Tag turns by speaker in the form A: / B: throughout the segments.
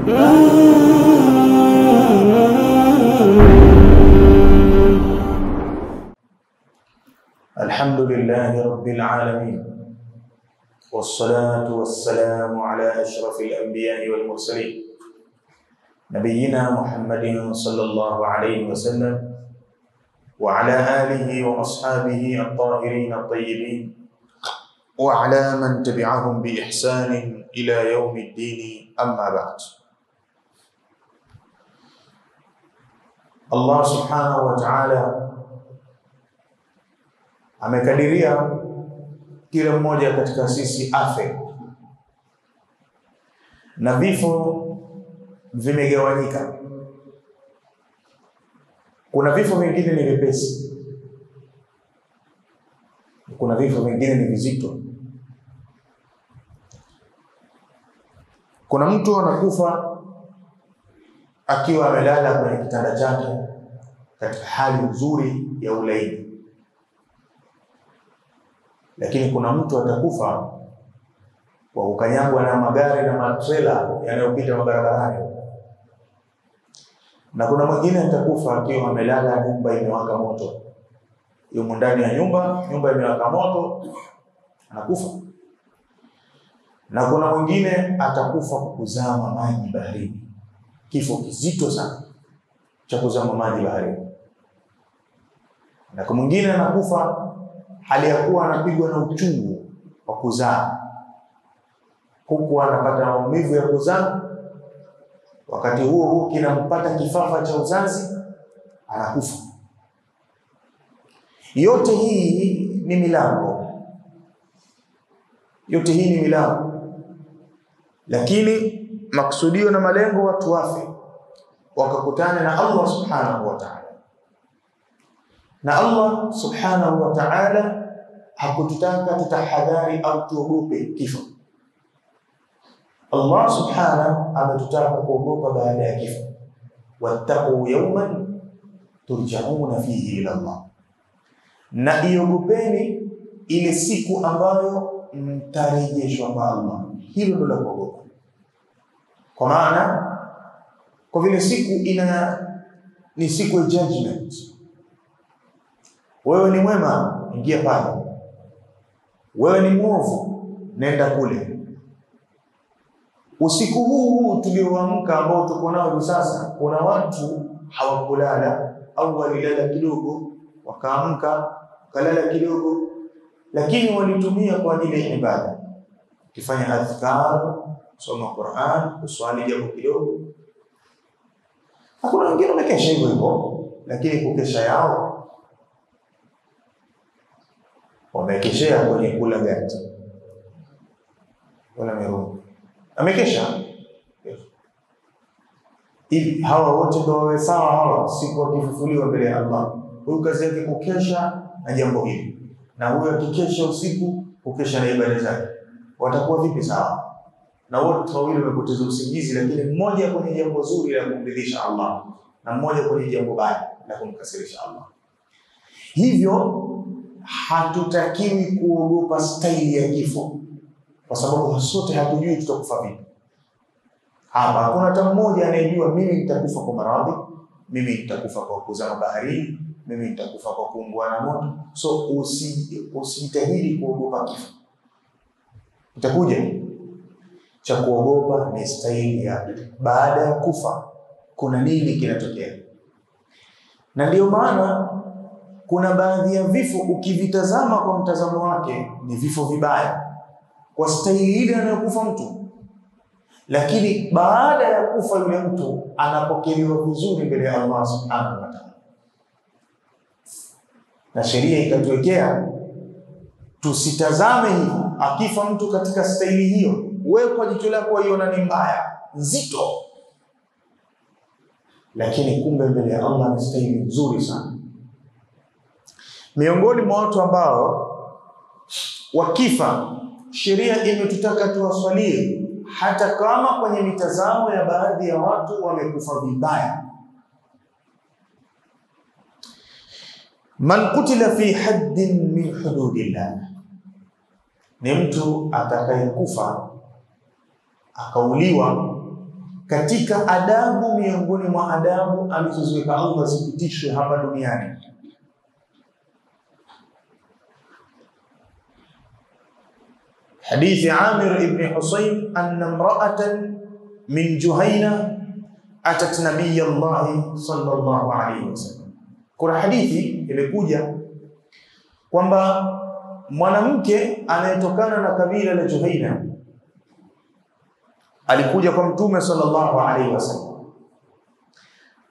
A: الحمد لله رب العالمين والصلاة والسلام على أشرف الأنبياء والمرسلين. نبينا محمد صلى الله عليه وسلم وعلى آله وأصحابه الطاهرين الطيبين وعلى من تبعهم بإحسان إلى يوم الدين أما بعد. Allah subhanahu wa ta'ala amekadiria kila mmoja katika sisi afe, na vifo vimegawanyika. Kuna vifo vingine ni vipesi, kuna vifo vingine ni vizito. Kuna mtu anakufa akiwa amelala kwenye kitanda chake katika hali nzuri ya ulaini, lakini kuna mtu atakufa kwa kukanyagwa na magari na matrela yanayopita mabarabarani, na kuna mwingine atakufa akiwa amelala nyumba imewaka moto, yumo ndani ya nyumba, nyumba imewaka moto, anakufa. Na kuna mwingine atakufa kwa kuzama maji baharini kifo kizito sana cha kuzama maji bahari Na kwa mwingine anakufa hali ya kuwa anapigwa na uchungu wa kuzaa, huku anapata maumivu ya kuzaa, wakati huo huo kinampata kifafa cha uzazi, anakufa. Yote hii ni milango, yote hii ni milango, lakini maksudio na malengo watu wafe wakakutana na Allah subhanahu wa ta'ala. Na Allah subhanahu wa ta'ala hakututaka tutahadhari au tuogope kifo. Allah subhanahu ametutaka kuogopa baada ya kifo, wattaqu yawman turjauna fihi ila Allah, na iogopeni ile siku ambayo mtarejeshwa kwa Allah. Hilo ndio la kuogopa kwa maana kwa vile siku ina ni siku ya judgment. Wewe ni mwema, ingia pale. Wewe ni mwovu, nenda kule. Usiku huu huu tulioamka ambao tuko nao hivi sasa, kuna watu hawakulala au walilala kidogo, wakaamka wakalala kidogo, lakini walitumia kwa ajili ya ibada, ukifanya adhkar kusoma Qur'an, kuswali jambo kidogo. Hakuna wengine wamekesha hivyo hivyo, lakini kukesha yao wamekeshea kwenye kula gati wala merungu, amekesha hivi. Hawa wote ndio wawe sawa, hawa siku wakifufuliwa mbele ya Allah. Huyu kazi yake kukesha na jambo hili, na huyu akikesha usiku kukesha na ibada zake, watakuwa vipi sawa? Na wote wawili wamepoteza usingizi, lakini mmoja kwenye jambo zuri la kumridhisha Allah na mmoja kwenye jambo baya la kumkasirisha Allah. Hivyo hatutakiwi kuogopa staili ya kifo, kwa sababu sote hatujui tutakufa vipi. Hapa hakuna hata mmoja anayejua mimi nitakufa kwa maradhi, mimi nitakufa kwa kuzama baharini, mimi nitakufa kwa kuungua na moto. So usijitahidi kuogopa kifo, itakuja cha kuogopa ni staili ya baada ya kufa kuna nini kinatokea. Na ndiyo maana kuna baadhi ya vifo ukivitazama kwa mtazamo wake ni vifo vibaya kwa staili ile anayokufa mtu, lakini baada ya kufa yule mtu anapokelewa vizuri mbele ya Allah subhanahu wa ta'ala, na sheria ikatuwekea tusitazame hivyo. Akifa mtu katika staili hiyo wewe kwa jicho lako waiona ni mbaya nzito, lakini kumbe mbele ya Allah ni staili nzuri sana. Miongoni mwa watu ambao wakifa, sheria imetutaka tuwaswalie, hata kama kwenye mitazamo ya baadhi ya watu wamekufa vibaya. Man kutila fi haddin min hududillah, ni mtu atakayekufa akauliwa katika adabu miongoni mwa adabu alizoziweka Allah zipitishwe hapa duniani. Hadithi Amir ibn Husayn anna imra'atan min Juhaina atat nabiy Allah sallallahu alayhi wasallam. Kuna hadithi imekuja kwamba mwanamke anayetokana na kabila la Juhaina alikuja kwa mtume sallallahu alaihi wasallam.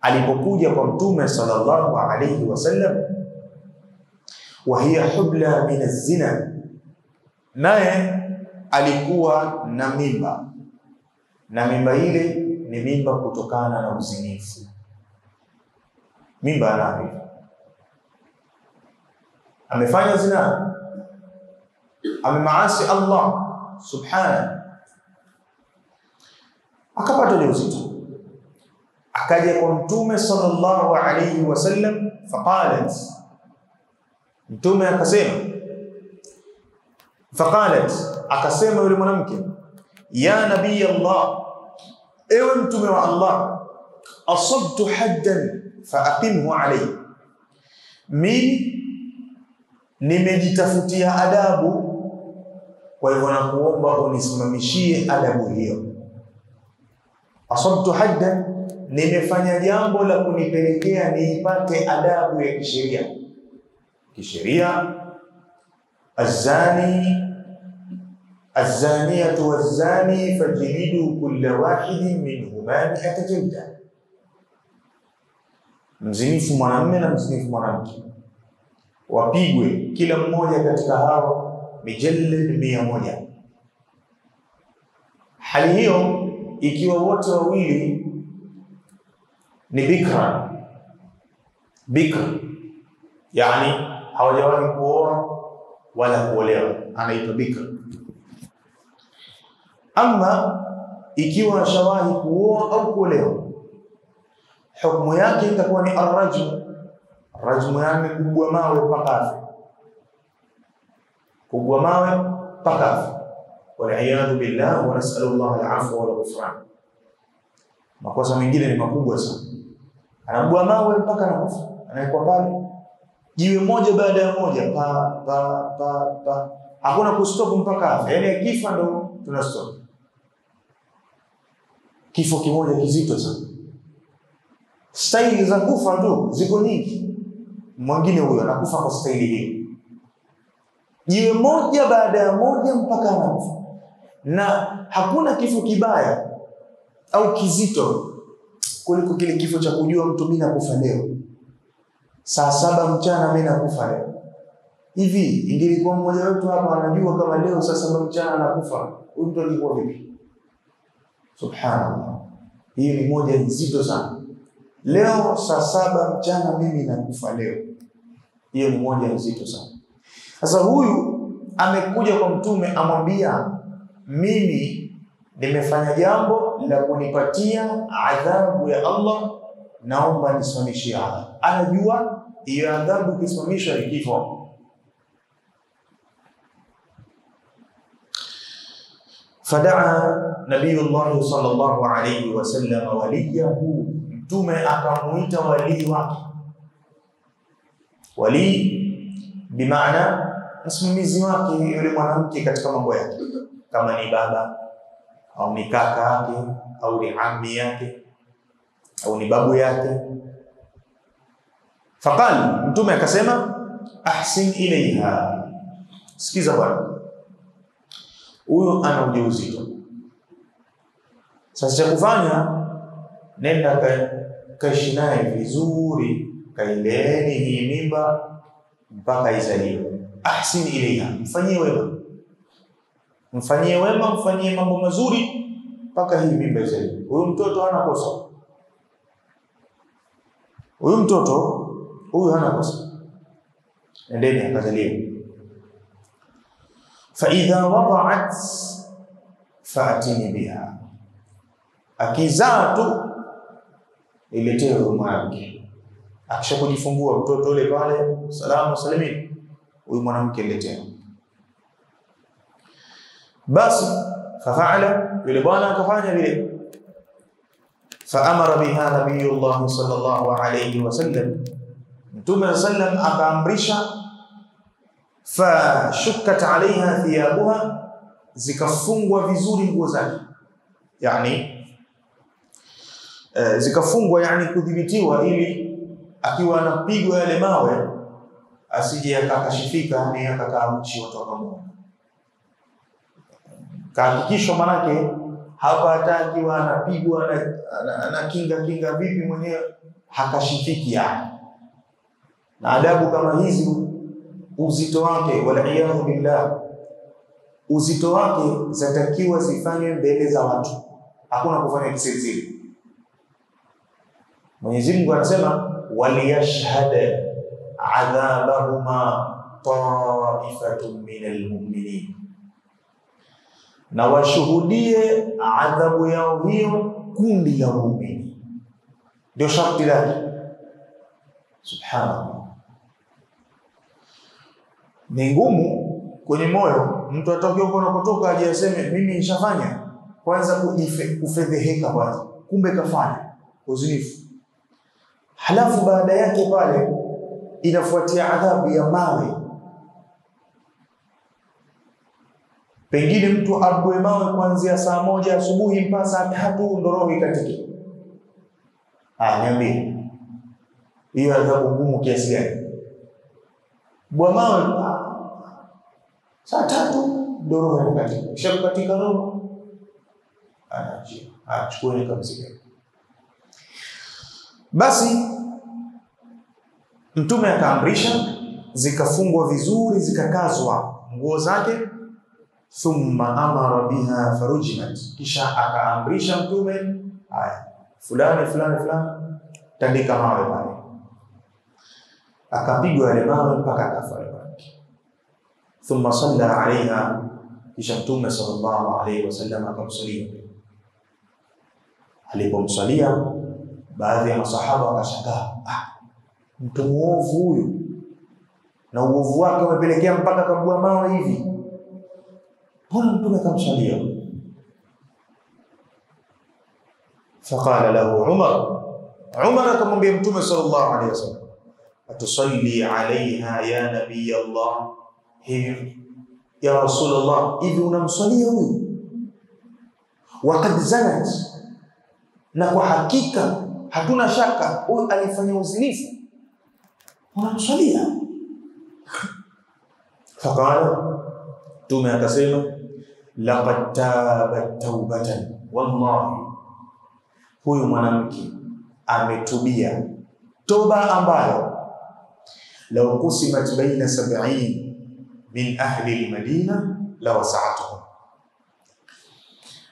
A: Alipokuja kwa mtume sallallahu alaihi wasallam, wa hiya hubla min az-zina, naye alikuwa na mimba, na mimba ile ni mimba kutokana na uzinifu. Mimba anayo, amefanya zina, amemaasi Allah subhanahu akapata ujauzito. Akaja kwa mtume sallallahu alayhi wasallam faqalat. Mtume akasema faqalat akasema yule mwanamke ya nabii Allah ewe mtume wa Allah asabtu haddan faaqimhu alayhi. Mimi nimejitafutia adabu kwa hivyo nakuomba unisimamishie adabu hiyo asabtu hadda nimefanya jambo la kunipelekea niipate adabu ya kisheria. Kisheria, azani azaniyatu wazani fajlidu kulla wahidin minhuma mi'ata jalda, mzinifu mwanamme na mzinifu mwanamke wapigwe kila mmoja katika hao mijalid mia moja. Hali hiyo ikiwa wote wawili ni bikra. Bikra, yani hawajawahi kuoa wala kuolewa, anaitwa bikra. Ama ikiwa ashawahi kuoa au kuolewa, hukumu yake itakuwa ni arrajmu. Rajmu yani kubwa mawe mpaka afe, kubwa mawe mpaka afe waliyadhu billah wa nasalu llah alafwa wal ghufran. Makosa mengine ni makubwa sana, anabua mawe mpaka anakufa, anawekwa pale jiwe moja baada ya moja, pa pa pa pa, hakuna kustop mpaka afa. Yani akifa ndo tuna stop. Kifo kimoja kizito sana. Staili za kufa tu ziko nyingi, mwingine huyo anakufa kwa staili hiyo, jiwe moja baada ya moja mpaka anakufa na hakuna kifo kibaya au kizito kuliko kile kifo cha kujua mtu mimi nakufa leo saa saba mchana, mimi nakufa leo. Hivi ingelikuwa mmoja wetu hapa anajua kama leo saa saba mchana nakufa huyu mtu alikuwa vipi? Subhanallah, hii ni moja nzito sana. Leo saa saba mchana mimi nakufa leo, hiyo ni moja nzito sana. Sasa huyu amekuja kwa Mtume amwambia mimi nimefanya jambo la kunipatia adhabu ya Allah, naomba nisimamishie adhabu. Anajua hiyo adhabu ikisimamishwa ni kifo. Fadaa Nabiyullahi sallallahu alayhi wasallam waliyahu, Mtume akamuita walii wake. Walii bimaana msimamizi wake yule mwanamke katika mambo yake kama ni baba au ni kaka yake au ni ammi yake au ni babu yake. Faqal, mtume akasema ahsin ilaiha, sikiza bwana, huyo ana ujauzito. Sasa cha kufanya, nenda kaishi naye vizuri, kaileeni hii mimba mpaka izaliwe. Ahsin ilaiha, mfanyie wema mfanyie wema, mfanyie mambo mazuri mpaka hii mimba izaliwe. Huyu mtoto hana kosa, huyu mtoto huyu hana kosa, endeni akazaliwe. fa idha wada'at faatini biha, akizaa tu iletee huruma mwanamke. Akisha kujifungua mtoto ule pale, salamu salimini, huyu mwanamke letea basi fafaala, yule bwana akafanya vile. faamara biha nabiyullah sallallahu alayhi wasallam, Mtume sallam akaamrisha, fashukkat alaiha thiyabuha, zikafungwa vizuri nguo zake, yani e, zikafungwa, yani kudhibitiwa, ili akiwa anapigwa yale mawe asije akakashifika ni akakaa mchi watu wakamwona. Kahakikishwa manake hapa hata akiwa anapigwa na kinga kinga vipi mwenyewe hakashifiki yani. Na adabu kama hizi uzito wake, waliyadhu billah, uzito wake zatakiwa zifanywe mbele za watu, hakuna kufanya kisirisiri. Mwenyezi Mungu anasema waliyashhad adhabahuma taifatun min almu'minin, na washuhudie adhabu yao hiyo kundi la muumini, Ndio sharti lake. Subhanallah, ni ngumu kwenye moyo mtu atoke huko kutoka aje aseme mimi nishafanya. Kwanza kufedheheka kwanza, kumbe kafanya uzinifu, halafu baada yake pale inafuatia adhabu ya mawe. Pengine mtu abwe mawe kuanzia saa moja asubuhi mpaka saa tatu ndo roho ikatike. Ah, niambie hiyo adhabu ngumu kiasi gani? Bwa mawe saa tatu ndo roho ikatike, kisha kukatika roho achukueni kabisa. Basi Mtume akaamrisha zikafungwa vizuri zikakazwa nguo zake, thumma amara biha farujimat, kisha akaamrisha Mtume, haya fulani fulani fulani, tandika mawe pale. Akapigwa yale mawe mpaka akafa pale. Thumma salla alaiha, kisha Mtume sallallahu alaihi wasallam akamsalia. Alipomsalia, baadhi ya masahaba wakashangaa, ah, mtu muovu huyu na uovu wake umepelekea mpaka kabua mawe hivi, mbona mtume akamsalia? Faqala lahu Umar, Umar akamwambia mtume sallallahu alaihi wasallam, atusalli alaiha ya nabiy Allah, hivi ya Rasulullah, hivi unamswalia huyu wakad zanat, na kwa hakika hatuna shaka huyu alifanya uzinifu unamswalia? Faqala, Mtume akasema laqad tabat taubatan, wallahi huyu mwanamke ametubia. Toba ambayo lau kusimat baina sab'in min ahli almadina la wasa'atuhum,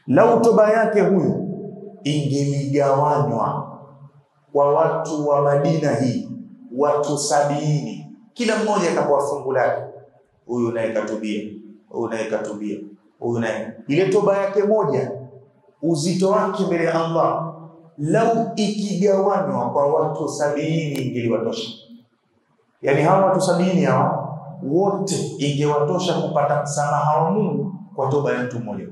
A: lau toba yake huyu ingeligawanywa kwa watu wa Madina hii watu sabini, kila mmoja akapewa fungu lake. Huyu naye katubia, huyu naye katubia, huyu naye. Ile toba yake moja, uzito wake mbele ya Allah, lau ikigawanywa kwa watu sabini ingeliwatosha. Yani hawa watu sabini hawa wote ingewatosha kupata msamaha wa Mungu kwa toba ya mtu mmoja.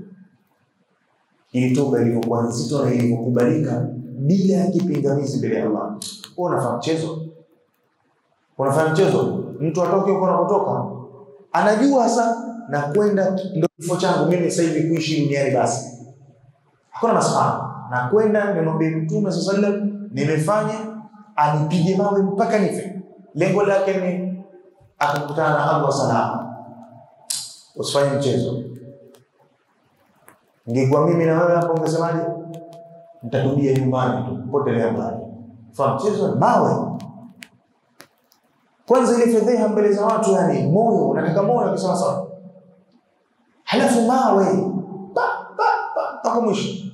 A: Ili toba ilivyokuwa nzito na ilivyokubalika bila ya kipingamizi mbele ya Allah. Unafanya mchezo? Unafanya mchezo? Mtu atoke huko anakotoka, anajua sasa na kwenda ndio kifo changu mimi sasa hivi kuishi duniani, basi hakuna masahara, na kwenda nimwambie Mtume sasa alaihi nimefanya, anipige mawe mpaka nife. Lengo lake ni akakutana na Allah salama. Usifanye mchezo. Ningekuwa mimi na wewe hapo, ungesemaje? Nitarudia nyumbani tu, potelea mbali. Fa mchezo mawe kwanza ile fedheha mbele za watu, yani moyo unataka moyo kisema sawa, halafu mawe. Mpaka mwisho.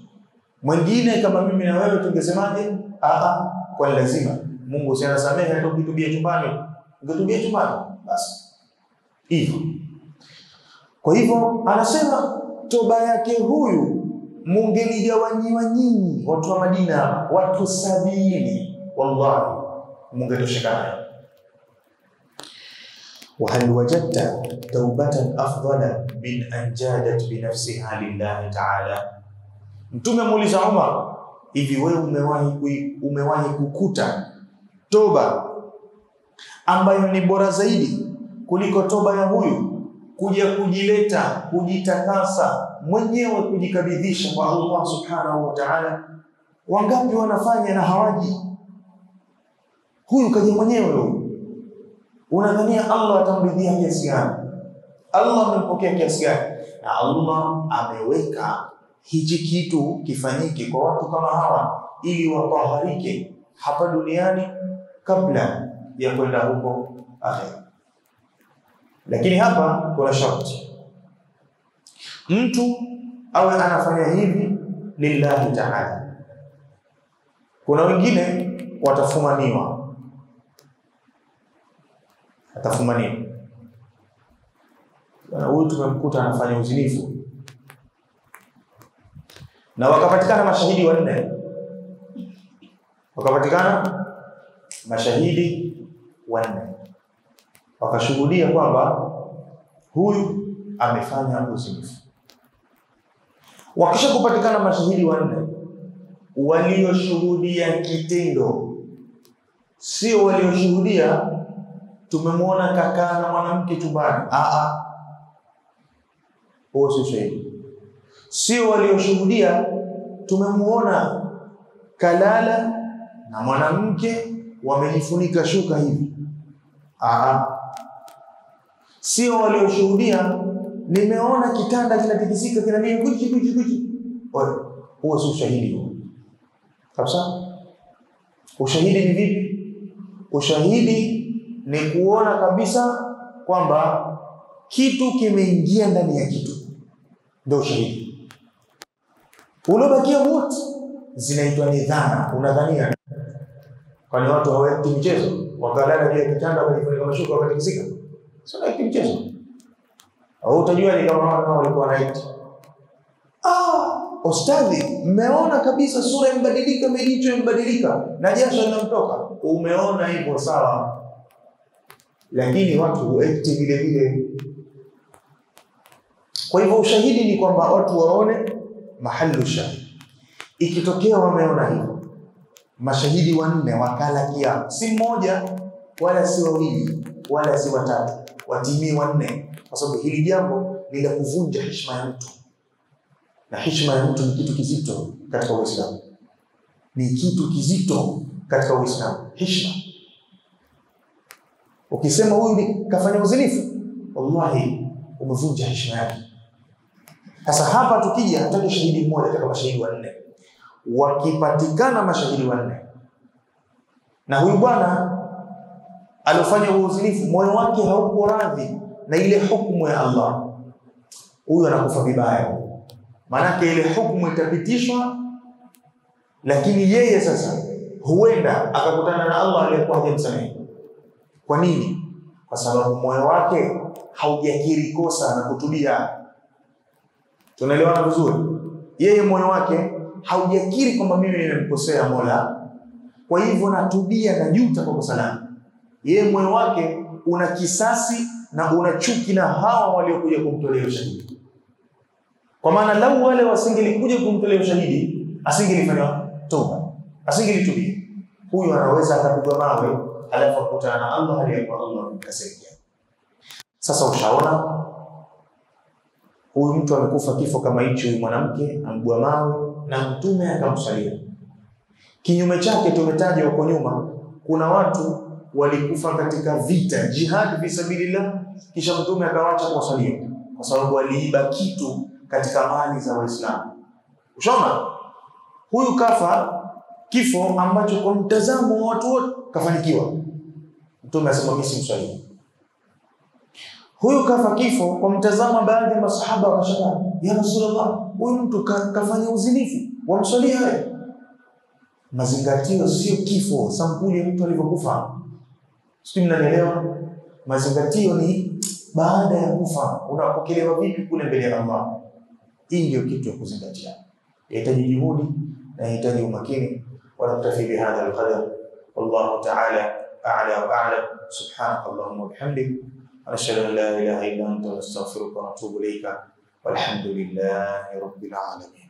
A: Mwingine kama mimi na wewe tungesemaje? Ah, kwa lazima. Mungu si anasamehe hata ukitubia chumbani, ukitubia chumbani. Basi. Hivyo. Kwa hivyo anasema toba yake huyu mungeligawanyiwa nyinyi watu wa Madina, watu sabini, wallahi mungetosheka nayo وهل وجدت توبة أفضل من أن جادت بنفسها لله تعالى Mtume muuliza Umar, hivi wewe umewahi kui- umewahi kukuta toba ambayo ni bora zaidi kuliko toba ya huyu kuja kujileta kujitakasa mwenyewe kujikabidhisha kwa Allah subhanahu wa ta'ala wangapi wanafanya na hawaji huyu kaja mwenyewe huyu unadhania Allah atamridhia kiasi gani? Allah amempokea kiasi gani? Na Allah ameweka hichi kitu kifanyike kwa watu kama hawa ili wataharike hapa duniani kabla ya kwenda huko akhera. Lakini hapa kuna sharti. Mtu awe anafanya hivi lillahi ta'ala. Kuna wengine watafumaniwa atafumaniwa nini? huyu tumemkuta anafanya uzinifu. Na wakapatikana mashahidi wanne. Wakapatikana mashahidi wanne. Wakashuhudia kwamba huyu amefanya uzinifu. Wakisha kupatikana mashahidi wanne walioshuhudia kitendo sio walioshuhudia tumemwona kakaa na mwanamke chumbani. Huo si shahidi sio walioshuhudia tumemwona kalala na mwanamke wamejifunika shuka hivi. Sio walioshuhudia nimeona kitanda kinatikisika kinalia kuchi kuchi kuchi. Huo si ushahidi. Huo kabisa. Ushahidi ni vipi? Ushahidi ni kuona kabisa kwamba kitu kimeingia ndani ya kitu. Ndio ushahidi. Uliobakia wote zinaitwa ni dhana unadhania? Kwani watu hawakti mchezo? Wakalala juu ya kitanda wakajifunika mashuka wakatikisika sio naikti mchezo. Au utajua ni kama wao walikuwa wanaita. Ah ustadhi mmeona kabisa sura imebadilika mijicho imebadilika na jasho linamtoka. Umeona hivyo sawa lakini watu huekti vile vile. Kwa hivyo ushahidi ni kwamba watu waone mahalu shahidi ikitokea wameona hivyo mashahidi wanne wakala kiapo si mmoja wala si wawili wala si watatu. Watimii wanne. Kwa sababu hili jambo ni la kuvunja heshima ya mtu. Na heshima ya mtu ni kitu kizito katika uislamu. Ni kitu kizito katika uislamu. Heshima ukisema huyu kafanya uzinifu wallahi umevunja heshima yake. Sasa hapa tukija hataki shahidi mmoja katika mashahidi wanne. Wakipatikana mashahidi wanne na huyu bwana aliofanya uzinifu moyo wake hauko radhi na ile hukumu ya Allah huyu anakufa vibaya. Maanake ile hukumu itapitishwa lakini yeye sasa huenda akakutana na Allah aliyekuwa hajamsamehe kwa nini? Kwa sababu moyo wake haujakiri kosa na kutubia. Tunaelewana vizuri? Yeye moyo wake haujakiri kwamba mimi nimemkosea Mola. Kwa hivyo natubia na juta kwa kosa langu. Yeye moyo wake una kisasi na una chuki na hawa waliokuja kumtolea ushahidi. Kwa maana lau wale wasingelikuja kumtolea ushahidi asingelifanya toba. Asingelitubia. Huyu anaweza akapigwa mawe alafu akutana na Allah aliyekuwa Allah amemkasirikia. sasa ushaona huyu mtu amekufa kifo kama hichi, huyu mwanamke ambwa mawe na mtume akamswalia. kinyume chake tumetaja huko nyuma kuna watu walikufa katika vita jihad fi sabilillah kisha mtume akawacha kuwasalia kwa sababu waliiba kitu katika mali za waislamu ushaona huyu kafa kifo ambacho kwa mtazamo wa watu wote kafanikiwa. Mtume asema mimi si mswahili. huyu kafa kifo kwa mtazamo baadhi ya masahaba wakashangaa ya rasulullah huyu mtu kafanya uzinifu wamswalia wewe mazingatio sio kifo sampuli ya mtu alivyokufa. Sijui mnanielewa mazingatio ni baada ya kufa. Unapokelewa vipi kule mbele ya Allah? Hii ndio kitu ya kuzingatia. Yahitaji juhudi na yahitaji umakini ونكتفي بهذا القدر. والله تعالى أعلى وأعلم. سبحانك اللهم وبحمدك. ونشهد أن لا إله إلا أنت نستغفرك ونتوب إليك. والحمد لله رب العالمين.